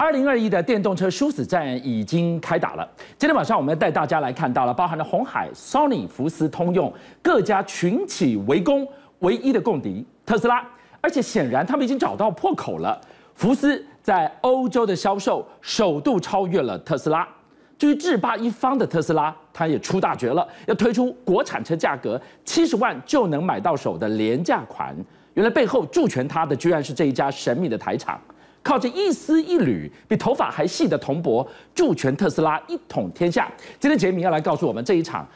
二零二一的电动车殊死战已经开打了。今天晚上我们带大家来看到了，包含了红海、Sony、福斯、通用各家群起围攻，唯一的共敌特斯拉。而且显然他们已经找到破口了。福斯在欧洲的销售首度超越了特斯拉。至于制霸一方的特斯拉，它也出大绝了，要推出国产车价格七十万就能买到手的廉价款。原来背后助权它的，居然是这一家神秘的台厂。靠着一丝一缕比头发还细的铜箔，助权特斯拉一统天下。今天杰明要来告诉我们这一场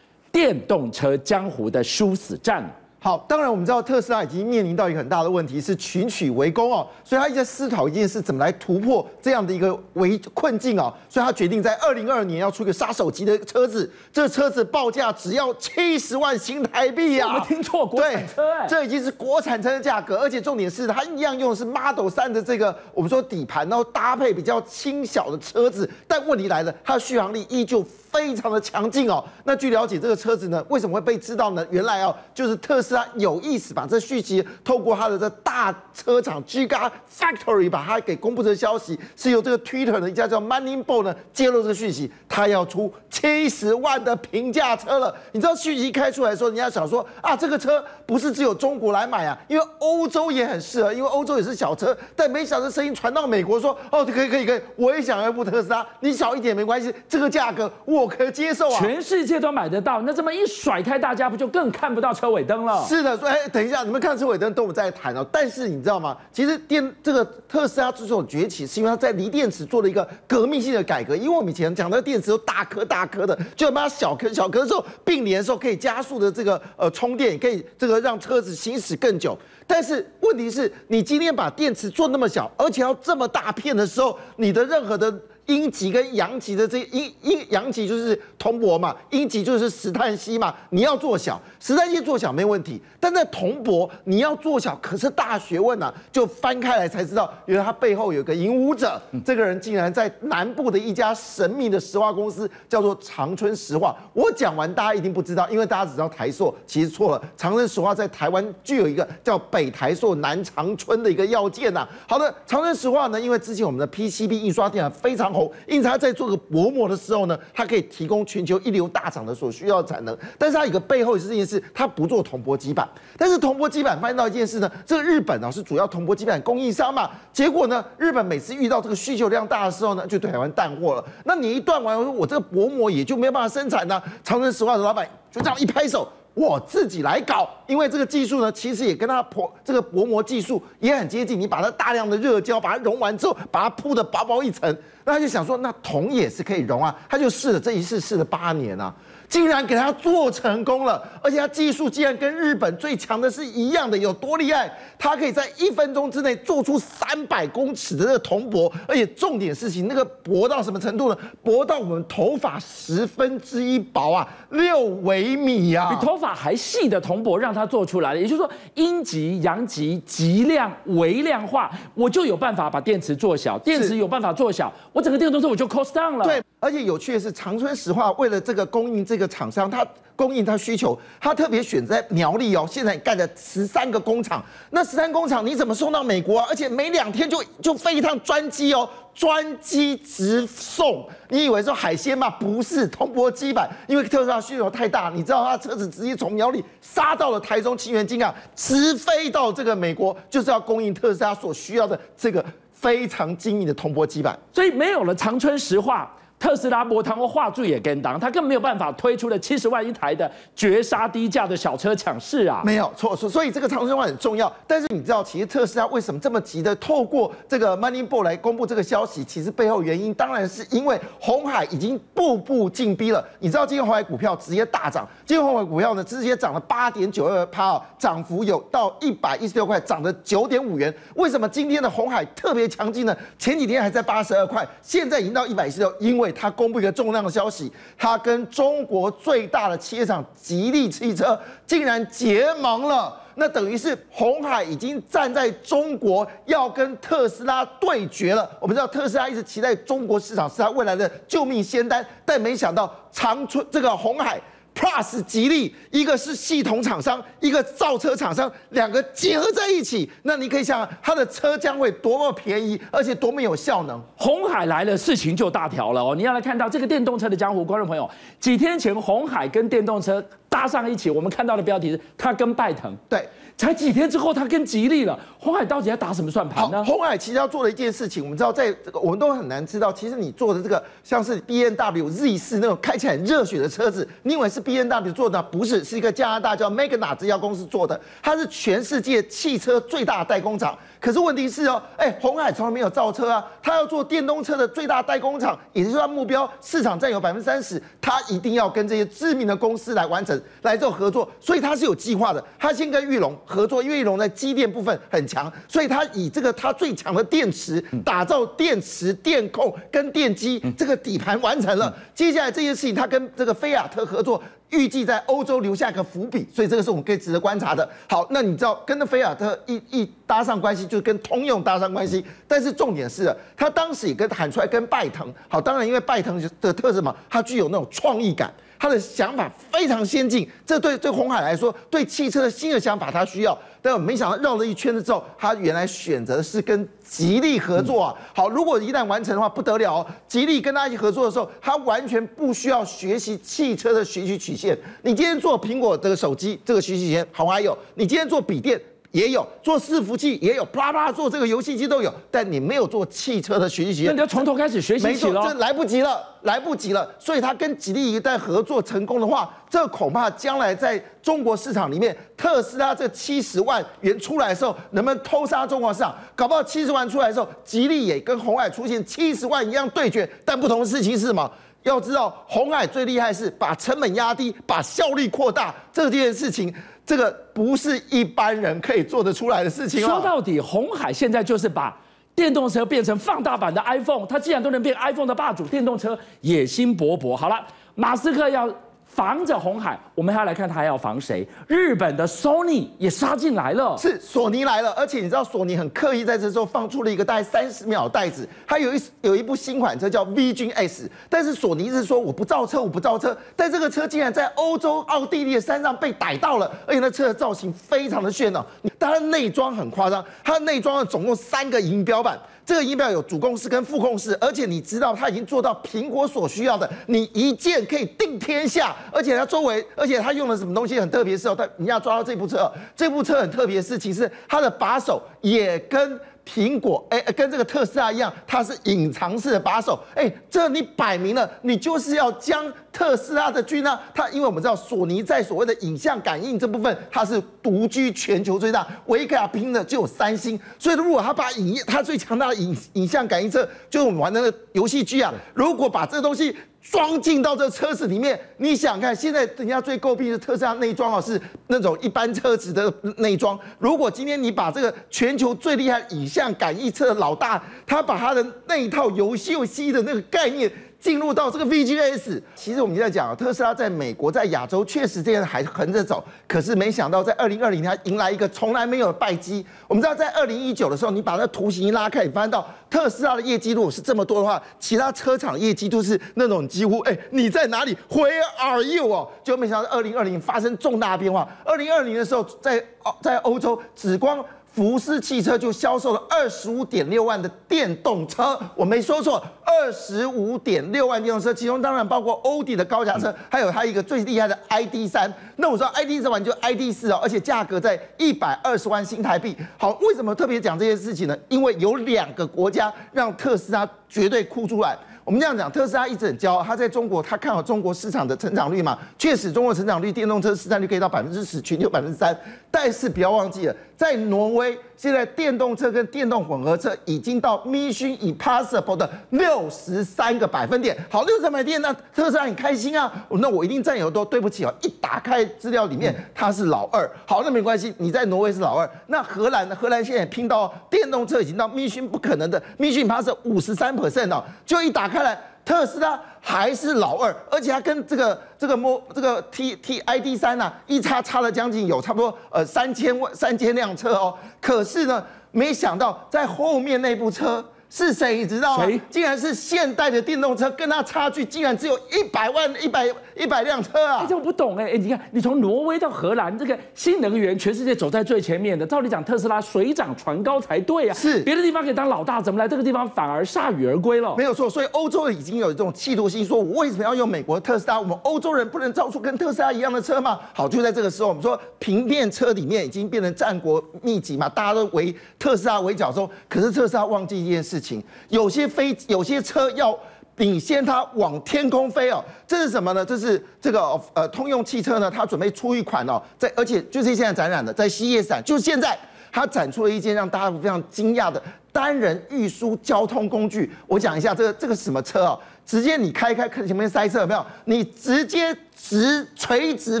电动车江湖的殊死战。好，当然我们知道特斯拉已经面临到一个很大的问题，是群起围攻哦，所以他一直在思考一件事，怎么来突破这样的一个围困境哦，所以他决定在二零二二年要出一个杀手级的车子，这车子报价只要七十万新台币呀！我们听错，国产车哎，这已经是国产车的价格，而且重点是它一样用的是 Model 三的这个我们说底盘，然后搭配比较轻小的车子，但问题来了，它的续航力依旧。非常的强劲哦。那据了解，这个车子呢，为什么会被知道呢？原来哦，就是特斯拉有意思把这续集透过他的这大车厂 Giga Factory 把它给公布这个消息，是由这个 Twitter 的一家叫 Moneyball 呢揭露这个讯息，他要出七十万的平价车了。你知道续集开出来的时候，人家想说啊，这个车不是只有中国来买啊，因为欧洲也很适合，因为欧洲也是小车。但没想到声音传到美国说，哦，可以可以可以，我也想要一部特斯拉，你小一点没关系，这个价格我。可接受啊！全世界都买得到，那这么一甩开，大家不就更看不到车尾灯了？是的，所以哎，等一下，你们看车尾灯，等我们再谈哦。但是你知道吗？其实电这个特斯拉这种崛起，是因为它在锂电池做了一个革命性的改革。因为我们以前讲的电池都大颗大颗的，就把它小颗小颗的时候并联的时候，可以加速的这个呃充电，可以这个让车子行驶更久。但是问题是你今天把电池做那么小，而且要这么大片的时候，你的任何的。阴极跟阳极的这阴阴阳极就是铜箔嘛，阴极就是石炭烯嘛。你要做小，石炭烯做小没问题，但在铜箔你要做小可是大学问呐。就翻开来才知道，原来他背后有个引武者，这个人竟然在南部的一家神秘的石化公司，叫做长春石化。我讲完大家一定不知道，因为大家只知道台塑，其实错了。长春石化在台湾具有一个叫北台塑南长春的一个要件呐。好的，长春石化呢，因为之前我们的 PCB 印刷电非常。因此，它在做个薄膜的时候呢，它可以提供全球一流大厂的所需要的产能。但是它有个背后是这件事，它不做铜箔基板。但是铜箔基板发现到一件事呢，这个日本呢是主要铜箔基板供应商嘛。结果呢，日本每次遇到这个需求量大的时候呢，就对台湾淡货了。那你一断完，我这个薄膜也就没有办法生产呢。长城石化的老板就这样一拍手。我自己来搞，因为这个技术呢，其实也跟它薄这个薄膜技术也很接近。你把它大量的热胶把它融完之后，把它铺的薄薄一层，那他就想说，那铜也是可以融啊，他就试了这一试试了八年啊。竟然给他做成功了，而且他技术竟然跟日本最强的是一样的，有多厉害？他可以在一分钟之内做出三百公尺的这个铜箔，而且重点事情，那个薄到什么程度呢？薄到我们头发十分之一薄啊，六微米啊，比头发还细的铜箔让他做出来了。也就是说，阴极、阳极极量微量化，我就有办法把电池做小，电池有办法做小，我整个电动车我就 cost down 了。对。而且有趣的是，长春石化为了这个供应这个厂商，它供应它需求，它特别选在苗栗哦。现在盖了十三个工厂，那十三工厂你怎么送到美国？而且每两天就就飞一趟专机哦，专机直送。你以为说海鲜吗？不是，铜箔基板，因为特斯拉需求太大，你知道它车子直接从苗栗杀到了台中清源金港，直飞到这个美国，就是要供应特斯拉所需要的这个非常精密的铜箔基板。所以没有了长春石化。特斯拉摩唐或画柱也跟当，他更没有办法推出了七十万一台的绝杀低价的小车抢市啊！没有错，所以这个长春石化很重要。但是你知道，其实特斯拉为什么这么急的透过这个 Moneyball 来公布这个消息？其实背后原因当然是因为红海已经步步进逼了。你知道，今天红海股票直接大涨，今天红海股票呢直接涨了八点九二趴，涨幅有到一百一十六块，涨了九点五元。为什么今天的红海特别强劲呢？前几天还在八十二块，现在已经到一百一十六，因为他公布一个重量的消息，他跟中国最大的汽车厂吉利汽车竟然结盟了，那等于是红海已经站在中国要跟特斯拉对决了。我们知道特斯拉一直期待中国市场是他未来的救命仙丹，但没想到长春这个红海 Plus 吉利，一个是系统厂商，一个造车厂商，两个结合在一起，那你可以想它的车将会多么便宜，而且多么有效能。红海来了，事情就大条了哦。你要来看到这个电动车的江湖，观众朋友，几天前红海跟电动车搭上一起，我们看到的标题是他跟拜腾，对。才几天之后，他跟吉利了。红海到底要打什么算盘呢？红海其实要做的一件事情，我们知道，在这个我们都很难知道。其实你做的这个像是 B N W Z 四那种开起来很热血的车子，你以为是 B N W 做的？不是，是一个加拿大叫 Magna 这家公司做的。它是全世界汽车最大的代工厂。可是问题是哦，哎，红海从来没有造车啊，他要做电动车的最大代工厂，也就是他目标市场占有百分之三十，他一定要跟这些知名的公司来完成来做合作，所以他是有计划的。他先跟玉龙合作，因为玉龙在机电部分很强，所以他以这个他最强的电池打造电池、电控跟电机这个底盘完成了。接下来这件事情，他跟这个菲亚特合作。预计在欧洲留下一个伏笔，所以这个是我们可以值得观察的。好，那你知道跟那菲亚特一一搭上关系，就跟通用搭上关系。但是重点是，他当时也跟喊出来跟拜腾。好，当然因为拜腾的特色嘛，他具有那种创意感。他的想法非常先进，这对对红海来说，对汽车的新的想法他需要。但我没想到绕了一圈子之后，他原来选择的是跟吉利合作啊。好，如果一旦完成的话，不得了哦。吉利跟他一起合作的时候，他完全不需要学习汽车的学习曲线。你今天做苹果这个手机，这个学习曲线好还有，你今天做笔电。也有做伺服器，也有啪啪做这个游戏机都有，但你没有做汽车的学习那你要从头开始学习起了，这来不及了，来不及了。所以他跟吉利一旦合作成功的话，这恐怕将来在中国市场里面，特斯拉这七十万元出来的时候，能不能偷杀中国市场？搞不好七十万出来的时候，吉利也跟红海出现七十万一样对决。但不同的事情是什么？要知道，红海最厉害是把成本压低，把效率扩大，这件事情。这个不是一般人可以做得出来的事情说到底，红海现在就是把电动车变成放大版的 iPhone，它既然都能变 iPhone 的霸主，电动车野心勃勃。好了，马斯克要。防着红海，我们还要来看他还要防谁？日本的 Sony 也杀进来了，是索尼来了，而且你知道索尼很刻意在这时候放出了一个大概三十秒袋子，它有一有一部新款车叫 V 君 S，但是索尼是说我不造车，我不造车，但这个车竟然在欧洲奥地利的山上被逮到了，而且那车的造型非常的炫哦，但它内装很夸张，它的内装总共三个银标版。这个仪表有主控室跟副控室，而且你知道它已经做到苹果所需要的，你一键可以定天下，而且它周围，而且它用的什么东西很特别是哦，它你要抓到这部车，这部车很特别的事情是它的把手也跟。苹果哎，跟这个特斯拉一样，它是隐藏式的把手哎，这你摆明了，你就是要将特斯拉的军呢，它因为我们知道索尼在所谓的影像感应这部分，它是独居全球最大，唯一跟它拼的就有三星，所以如果他把影它最强大的影影像感应车，就是我们玩那个游戏机啊，如果把这东西。装进到这车子里面，你想看？现在人家最诟病的特斯拉内装啊，是那种一般车子的内装。如果今天你把这个全球最厉害影像感应车的老大，他把他的那一套游戏的那个概念。进入到这个 VGS，其实我们在讲特斯拉在美国在亚洲确实这样还横着走，可是没想到在二零二零年迎来一个从来没有的败绩。我们知道在二零一九的时候，你把那图形一拉开，你发现到特斯拉的业绩如果是这么多的话，其他车厂业绩都是那种几乎哎你在哪里？Where are you？哦，就没想到二零二零发生重大变化。二零二零的时候，在在欧洲紫光。福斯汽车就销售了二十五点六万的电动车，我没说错，二十五点六万电动车，其中当然包括欧迪的高价车，还有它一个最厉害的 ID 三。那我说 ID 三完就 ID 四哦，而且价格在一百二十万新台币。好，为什么特别讲这些事情呢？因为有两个国家让特斯拉绝对哭出来。我们这样讲，特斯拉一直很骄傲，他在中国，他看好中国市场的成长率嘛？确实，中国成长率，电动车市占率可以到百分之十，全球百分之三。但是不要忘记了，在挪威，现在电动车跟电动混合车已经到 Mission Impossible 的六十三个百分点。好，六十三百分点，那特斯拉很开心啊。那我一定占有多？对不起哦，一打开资料里面，它是老二。好，那没关系，你在挪威是老二。那荷兰呢？荷兰现在拼到电动车已经到 Mission 不可能的 Mission Impossible 五十三 percent 哦，就一打开。看来特斯拉还是老二，而且它跟这个这个摩这个 T T I D 三呐，一差差了将近有差不多呃三千万三千辆车哦。可是呢，没想到在后面那部车是谁？你知道吗？竟然是现代的电动车，跟它差距竟然只有一百万、一百一百辆车啊哎，！这我不懂哎，哎，你看，你从挪威到荷兰，这个新能源全世界走在最前面的，照理讲特斯拉水涨船高才对啊。是别的地方可以当老大，怎么来这个地方反而铩羽而归了？没有错，所以欧洲已经有这种企图心，说我为什么要用美国的特斯拉？我们欧洲人不能造出跟特斯拉一样的车吗？好，就在这个时候，我们说平面车里面已经变成战国秘籍嘛，大家都围特斯拉围剿中。可是特斯拉忘记一件事情，有些飞有些车要。领先它往天空飞哦，这是什么呢？这是这个呃通用汽车呢，它准备出一款哦，在而且就是现在展览的，在西夜展，就是现在它展出了一件让大家非常惊讶的单人运输交通工具。我讲一下这个这个什么车哦，直接你开开看前面塞车有没有？你直接直垂直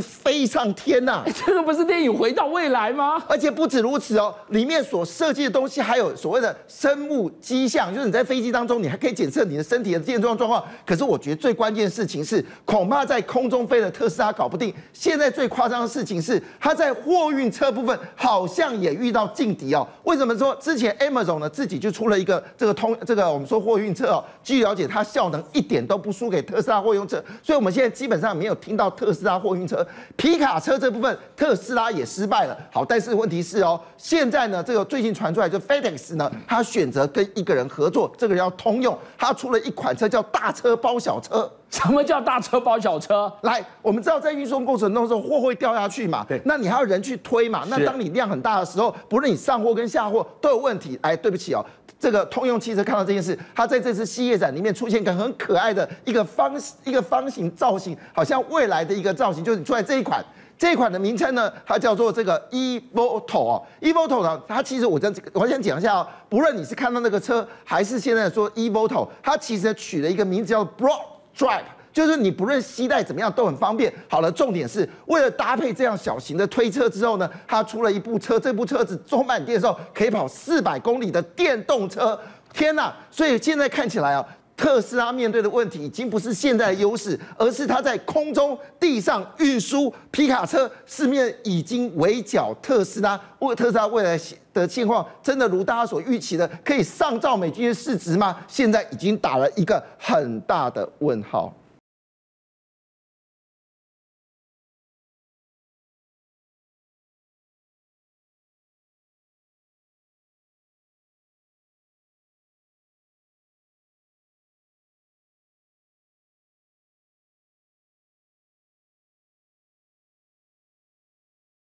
飞上天呐、哎 这个不是电影《回到未来》吗？而且不止如此哦，里面所设计的东西还有所谓的生物迹象，就是你在飞机当中，你还可以检测你的身体的健状状况。可是我觉得最关键的事情是，恐怕在空中飞的特斯拉搞不定。现在最夸张的事情是，它在货运车部分好像也遇到劲敌哦。为什么说之前 Amazon 呢自己就出了一个这个通这个我们说货运车哦，据了解它效能一点都不输给特斯拉货运车，所以我们现在基本上没有听到特斯拉货运车、皮卡车这部分特斯拉也失败了。好，但是问题是哦，现在呢这个最近传出来，就 FedEx 呢，他选择跟一个人合作，这个人要通用，他出了一款车叫大车包小车。什么叫大车包小车？来，我们知道在运送过程当中货会掉下去嘛，对那你还要人去推嘛，那是当你量很大的时候，不论你上货跟下货都有问题。哎，对不起哦，这个通用汽车看到这件事，它在这次系列展里面出现一个很可爱的一个方一个方形造型，好像未来的一个造型，就是你出来这一款。这一款的名称呢，它叫做这个 eVoto 哦，eVoto 呢，它其实我真我先讲一下哦，不论你是看到那个车，还是现在说 eVoto，它其实取了一个名字叫 Broad Drive。就是你不论携带怎么样都很方便。好了，重点是为了搭配这样小型的推车之后呢，它出了一部车，这部车子充满电的时候可以跑四百公里的电动车。天呐！所以现在看起来啊。特斯拉面对的问题已经不是现在的优势，而是它在空中、地上运输皮卡车，市面已经围剿特斯拉。为特斯拉未来的情况，真的如大家所预期的，可以上兆美军的市值吗？现在已经打了一个很大的问号。